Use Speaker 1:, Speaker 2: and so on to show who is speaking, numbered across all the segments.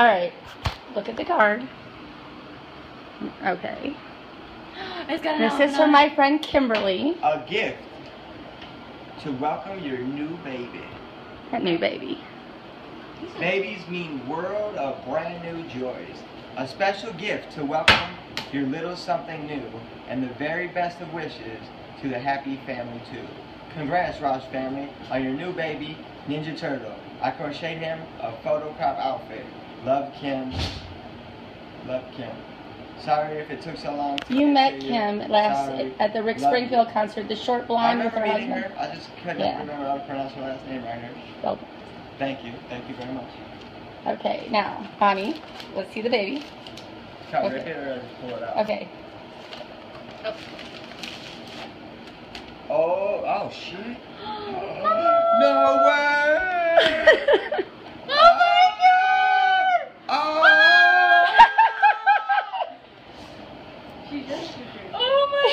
Speaker 1: All right. Look at the card. Okay.
Speaker 2: It's got an
Speaker 1: This is from my friend Kimberly,
Speaker 3: A gift to welcome your new baby.
Speaker 1: her new baby.
Speaker 3: Babies mean world of brand new joys. A special gift to welcome your little something new and the very best of wishes to the happy family too. Congrats, Raj family, on your new baby, Ninja Turtle. I crocheted him a photocop outfit. Love, Kim. Love, Kim. Sorry if it took so long. to
Speaker 1: You met Kim last
Speaker 3: Sorry.
Speaker 1: at the Rick
Speaker 3: Love
Speaker 1: Springfield
Speaker 3: you.
Speaker 1: concert, the short blonde with
Speaker 3: remember
Speaker 1: her
Speaker 3: meeting
Speaker 1: husband.
Speaker 3: her. I just couldn't
Speaker 1: Yeah.
Speaker 3: remember how to pronounce her last name right here.
Speaker 1: Well,
Speaker 3: Thank you. Thank you very much.
Speaker 1: Okay, now, Bonnie, let's see the baby. Okay.
Speaker 3: right here or pull it out.
Speaker 1: Okay.
Speaker 3: Oh, oh shit. no way!
Speaker 2: She just shoot.
Speaker 1: Oh my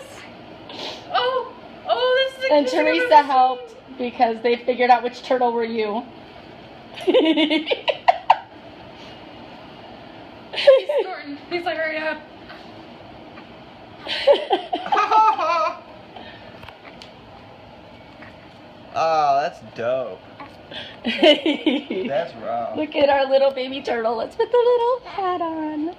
Speaker 1: goodness!
Speaker 2: Oh, oh, this is the
Speaker 1: And Teresa
Speaker 2: ever
Speaker 1: helped because they figured out which turtle were you.
Speaker 2: seen. He's snorting. He's like, hurry up.
Speaker 3: oh, that's dope. That's wrong.
Speaker 1: Look at our little baby turtle. Let's put the little hat on.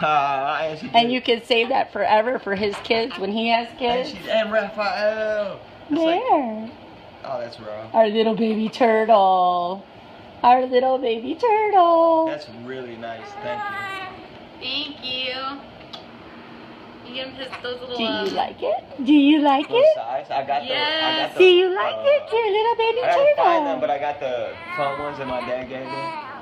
Speaker 3: Ah, and, she
Speaker 1: And
Speaker 3: did-
Speaker 1: you can save that forever for his kids when he has
Speaker 3: and
Speaker 1: kids.
Speaker 3: she's and Raphael. It's like-
Speaker 1: There.
Speaker 3: oh, that's wrong.
Speaker 1: Our little baby turtle. Our little baby turtle.
Speaker 3: That's really nice. Thank you.
Speaker 2: Thank you. You give his, those little.
Speaker 1: Do you
Speaker 2: um,
Speaker 1: like it? Do you like it?
Speaker 3: size. I got the. I
Speaker 2: Yes.
Speaker 3: got the
Speaker 1: Do you like
Speaker 3: uh,
Speaker 1: it? Your little baby turtle.
Speaker 3: I gotta find them, but I got the foam ones that my dad gave me.